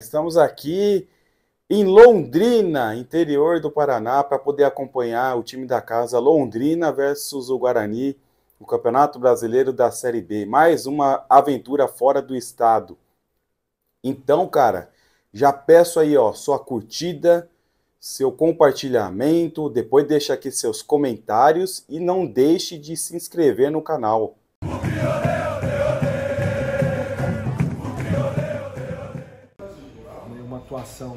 Estamos aqui em Londrina, interior do Paraná, para poder acompanhar o time da casa Londrina versus o Guarani, o Campeonato Brasileiro da Série B. Mais uma aventura fora do estado. Então, cara, já peço aí, ó, sua curtida, seu compartilhamento, depois deixa aqui seus comentários e não deixe de se inscrever no canal. Atuação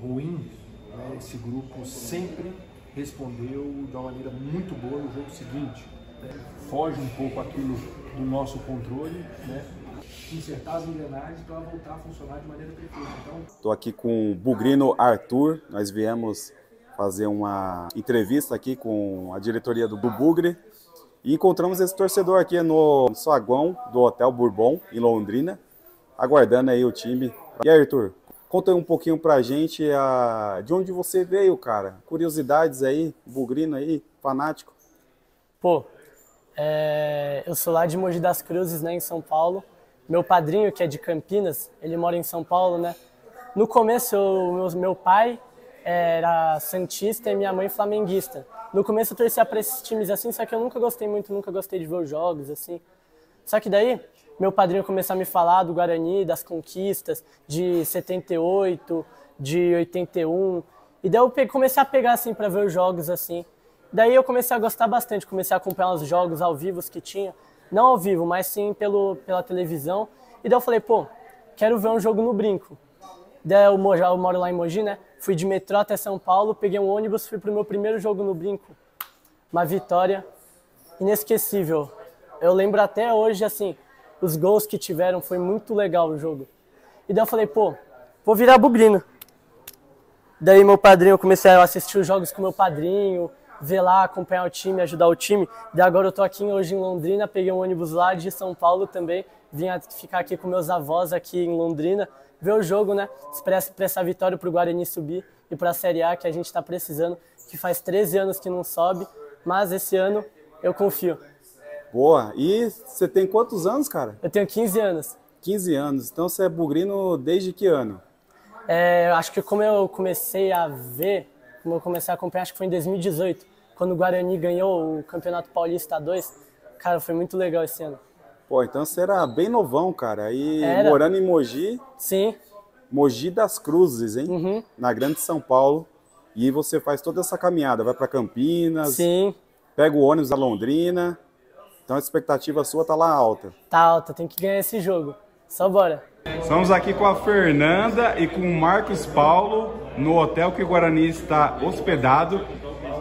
ruim, né, esse grupo sempre respondeu de uma maneira muito boa no jogo seguinte. Né? Foge um pouco aquilo do nosso controle, né? insertar as para voltar a funcionar de maneira perfeita. Estou aqui com o Bugrino Arthur, nós viemos fazer uma entrevista aqui com a diretoria do Bugre e encontramos esse torcedor aqui no saguão do Hotel Bourbon, em Londrina, aguardando aí o time. E aí, Arthur, Conta um pouquinho pra gente a... de onde você veio, cara. Curiosidades aí, bugrino aí, fanático. Pô, é... eu sou lá de Mogi das Cruzes, né, em São Paulo. Meu padrinho, que é de Campinas, ele mora em São Paulo, né? No começo, eu, meu pai era santista e minha mãe flamenguista. No começo eu torcia para esses times assim, só que eu nunca gostei muito, nunca gostei de ver os jogos assim. Só que daí meu padrinho começou a me falar do Guarani, das conquistas de 78, de 81. E daí eu comecei a pegar assim para ver os jogos assim. Daí eu comecei a gostar bastante, comecei a acompanhar os jogos ao vivo que tinha, não ao vivo, mas sim pelo pela televisão. E daí eu falei, pô, quero ver um jogo no Brinco. Daí eu, eu moro lá em Mogi, né? Fui de metrô até São Paulo, peguei um ônibus, fui pro meu primeiro jogo no Brinco. Uma vitória inesquecível. Eu lembro até hoje assim, os gols que tiveram, foi muito legal o jogo. E daí eu falei, pô, vou virar bugrino. Daí meu padrinho, eu comecei a assistir os jogos com meu padrinho, ver lá, acompanhar o time, ajudar o time. Daí agora eu tô aqui hoje em Londrina, peguei um ônibus lá de São Paulo também, vim ficar aqui com meus avós aqui em Londrina, ver o jogo, né? Para essa vitória pro Guarani subir e para a Série A que a gente está precisando, que faz 13 anos que não sobe, mas esse ano eu confio. Boa. E você tem quantos anos, cara? Eu tenho 15 anos. 15 anos. Então você é bugrino desde que ano? É, acho que como eu comecei a ver, como eu comecei a acompanhar, acho que foi em 2018, quando o Guarani ganhou o Campeonato Paulista 2. Cara, foi muito legal esse ano. Pô, então você era bem novão, cara. Aí morando em Mogi. Sim. Mogi das Cruzes, hein? Uhum. Na Grande São Paulo. E você faz toda essa caminhada, vai para Campinas. Sim. Pega o ônibus a Londrina. Então a expectativa sua tá lá alta. Tá alta, tem que ganhar esse jogo. Só bora. Estamos aqui com a Fernanda e com o Marcos Paulo no hotel que o Guarani está hospedado.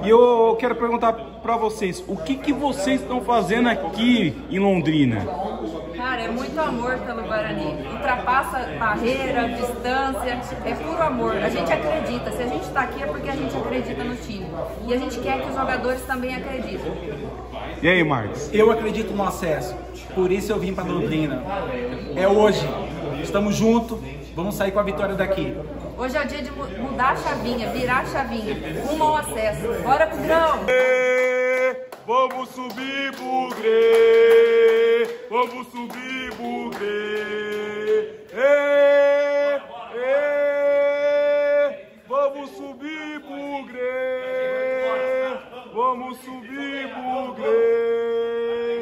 E eu quero perguntar para vocês, o que, que vocês estão fazendo aqui em Londrina? Cara, é muito amor pelo Guarani. Ultrapassa barreira, distância, é puro amor. A gente acredita. Se a gente está aqui é porque a gente acredita no time. E a gente quer que os jogadores também acreditem. E aí, Marcos? Eu acredito no acesso. Por isso eu vim para Londrina. É hoje. Estamos juntos. Vamos sair com a vitória daqui. Hoje é o dia de mudar a chavinha, virar a chavinha. Rumo ao acesso. Bora pro grão! Vamos subir, bugre! Vamos subir, bugre! Ê, ê, vamos subir, bugre! Vamos subir, bugre!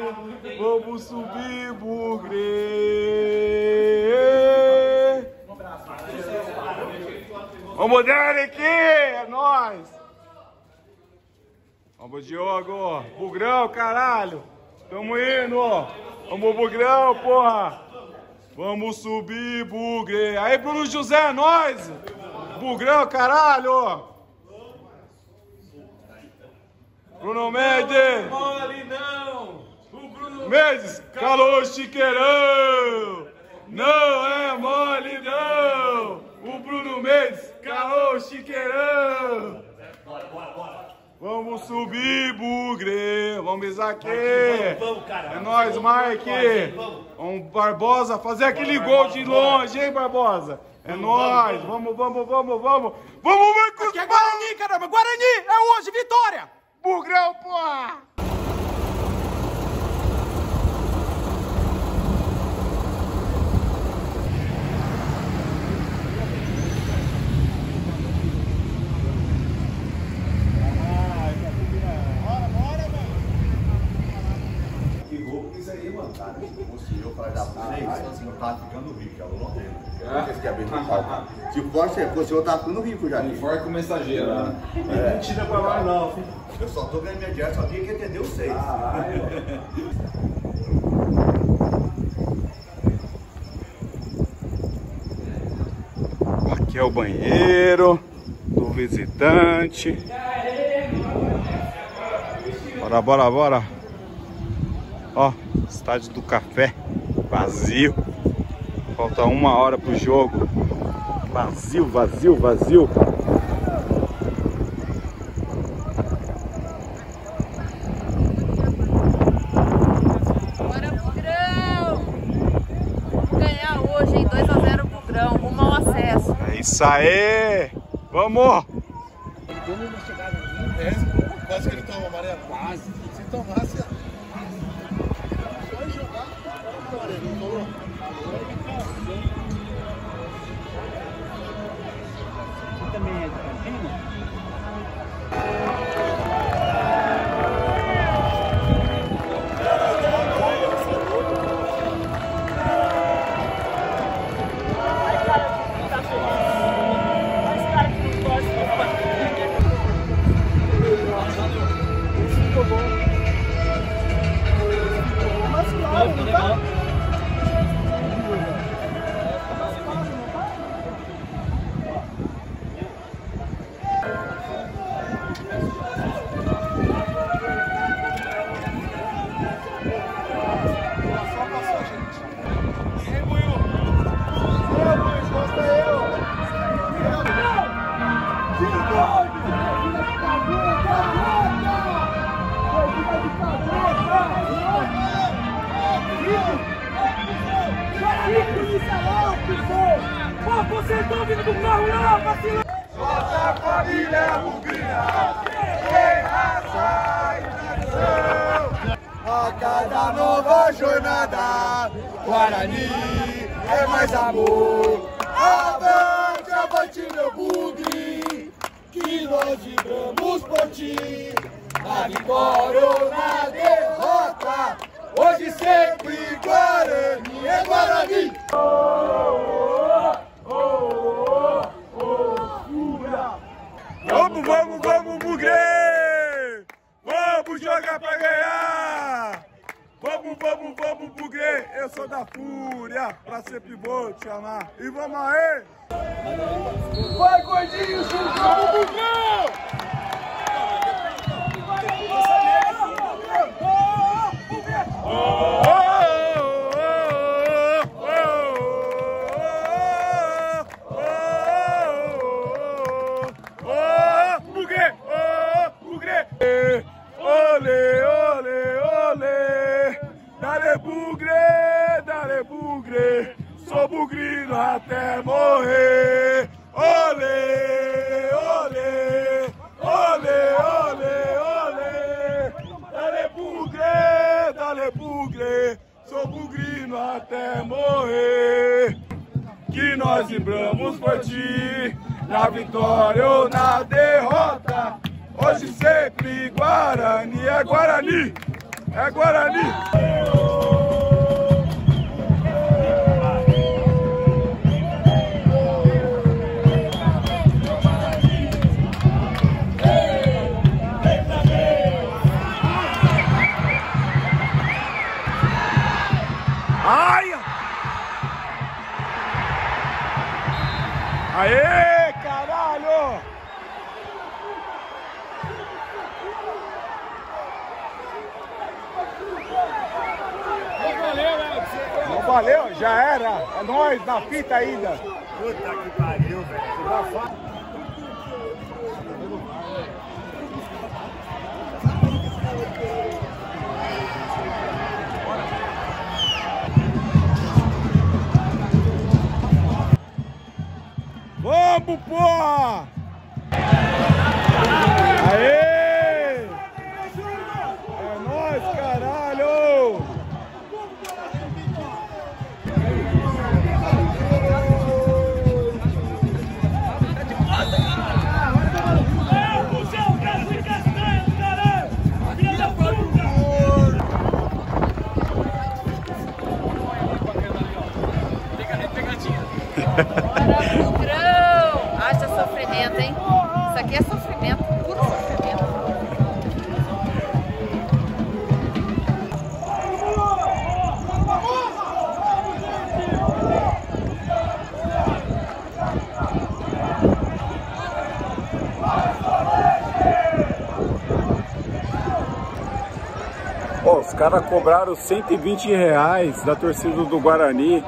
Vamos subir, bugre! Vamos, Derek! É nóis! Vamos, Diogo! Bugrão, caralho! Tamo indo! Vamos, Bugrão, porra! Vamos subir, Bugre! Aí, Bruno José, é nós! Bugrão, caralho! Bruno Mendes! Mole não! O Bruno Mendes, calor chiqueirão! Não é mole não! O Bruno Mendes, calor chiqueirão! Vamos subir, bugre! Vamos pisar aqui! Vamos, vamos, cara! É nóis, Mike! Vamos, Barbosa, fazer aquele gol de longe, hein, Barbosa? É nóis! Vamos, vamos, vamos, vamos! Vamos, Marcos! Aqui é Guarani, caramba! Guarani! Vitória! Bugrão, porra! Se fosse, fosse eu tava no rico já. Forte com mensageiro. né? Não mentira pra nós não, filho. Eu só tô ganhando minha dieta, só tinha que entender os seis. Aqui é o banheiro do visitante. Bora, bora, bora. Ó, estádio do café vazio. Falta uma hora pro jogo. Vazio, vazio, vazio. Bora pro grão! Ganhar hoje, hein? 2x0 pro grão, rumo ao acesso. É isso aí! Vamos! Quase que ele toma amarelo. Quase. Se tomasse. Vibramos por ti. Na vitória ou na derrota, hoje sempre Guarani é Guarani. Vamos, vamos, vamos, Bugre! Vamos jogar pra ganhar! Vamos, vamos, vamos, Bugre! Eu sou da Fúria, pra sempre vou te amar. E vamos aí! Vai, gordinho, vamos, Bugrão! Vamos, porra! Caras cobraram 120 reais da torcida do Guarani.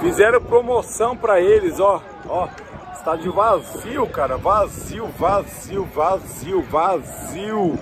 Fizeram promoção pra eles, ó. Ó, estádio vazio, cara. Vazio, vazio, vazio, vazio.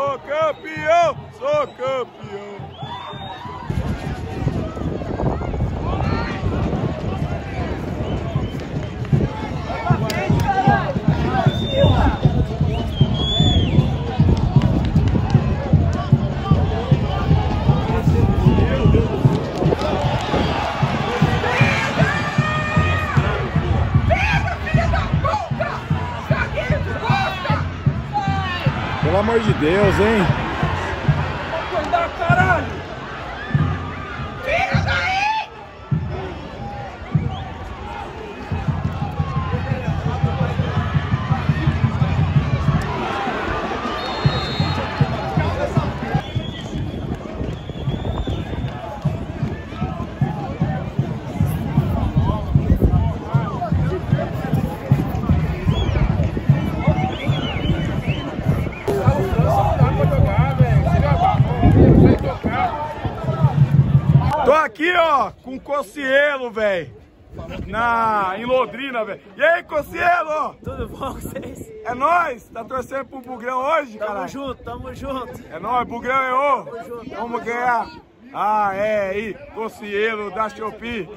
Sou campeão, sou campeão. Pelo amor de Deus, hein? Cocielo, velho. Na, em Londrina, velho. E aí, Cocielo? Tudo bom com vocês? É nóis? Tá torcendo pro Bugrão hoje, Tamo cara? junto, tamo junto. É nóis, Bugrão é ô. Vamos ganhar. Ah, é aí, Cocielo da Shopee.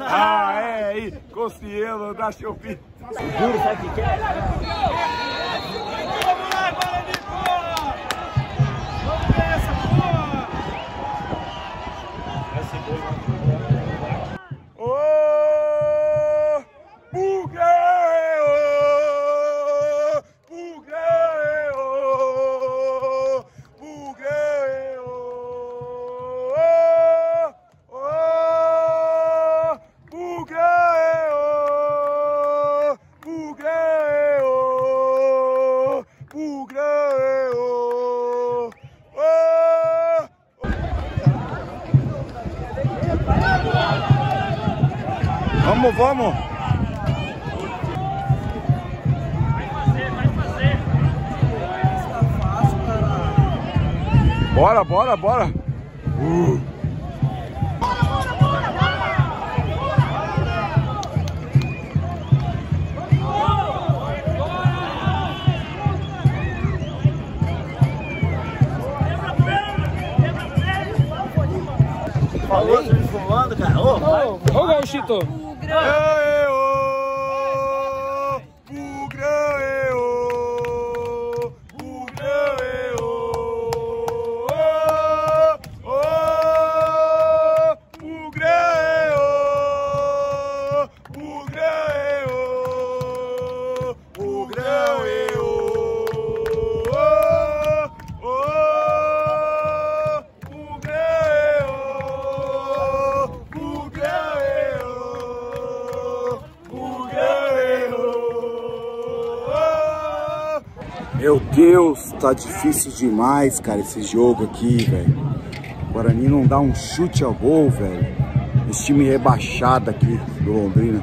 Ah, é aí, Cocielo da Shopee. Seguro, sabe o que que é? Ô, Bugrão é ô. Bugrão é ô. Bugrão é ô. Ô, Bugrão é ô. Bugrão é ô. Bugrão é ô. Ô, Vamos, vamos. Bora, bora, bora. Uh. Falei? Fumando, cara. Ô, Ô, Gauchito! Go! Tá difícil demais, cara, esse jogo aqui, velho. O Guarani não dá um chute ao gol, velho. Esse time rebaixado aqui do Londrina.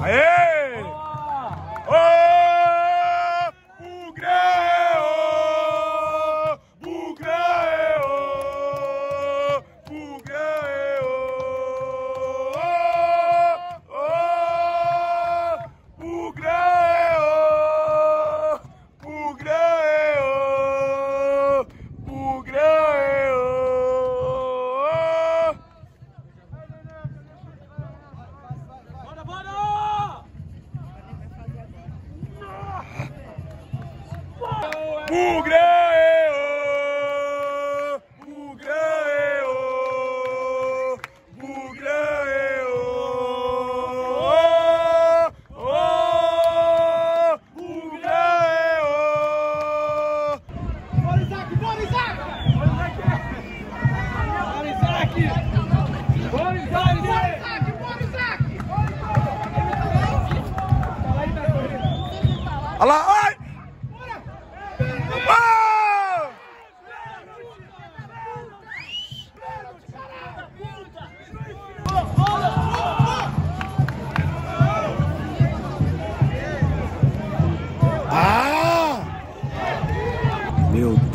Aê!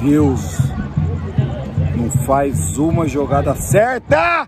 Deus! Não faz uma jogada certa!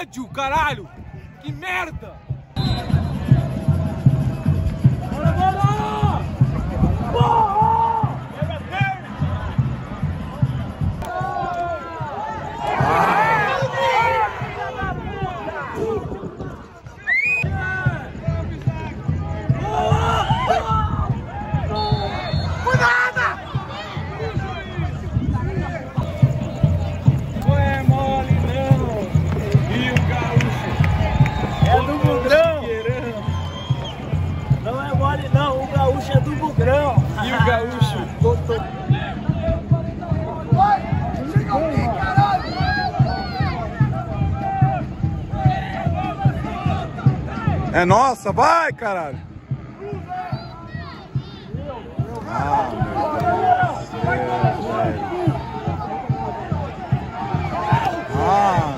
Ódio, caralho! Que merda! Bora, bora! É nossa, vai, caralho! Ah, meu Deus do céu, velho. Ah.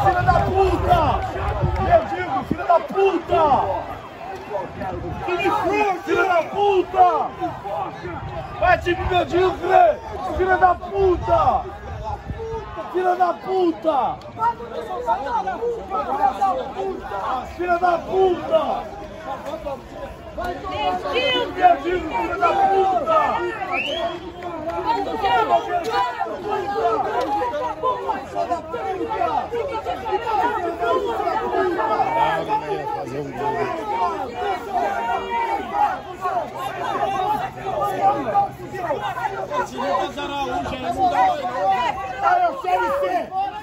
Filha da puta! Filha da puta! Filha da puta! Time Flu, filha da puta! Vai time medíocre! Filha da puta! Filha da puta! Filha da puta! Medíocre, filha da puta! Puta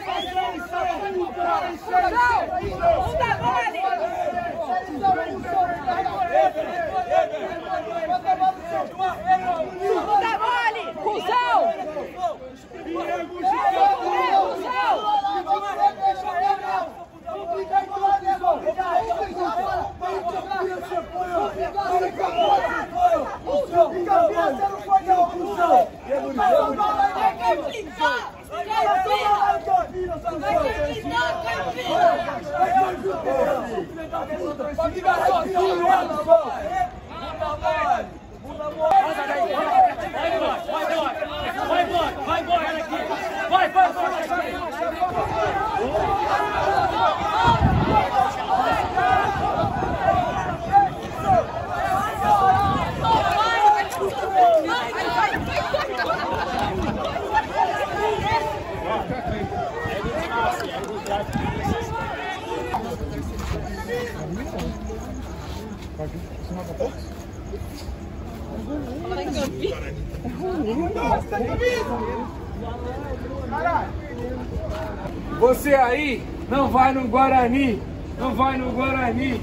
não vai no Guarani, não vai no Guarani.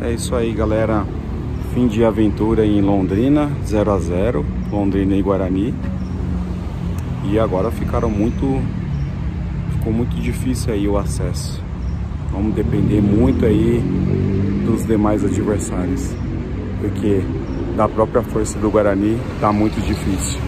É isso aí, galera. Fim de aventura em Londrina, 0 a 0 Londrina e Guarani. E agora ficaram muito. Ficou muito difícil aí o acesso. Vamos depender muito aí dos demais adversários. Porque da própria força do Guarani tá muito difícil.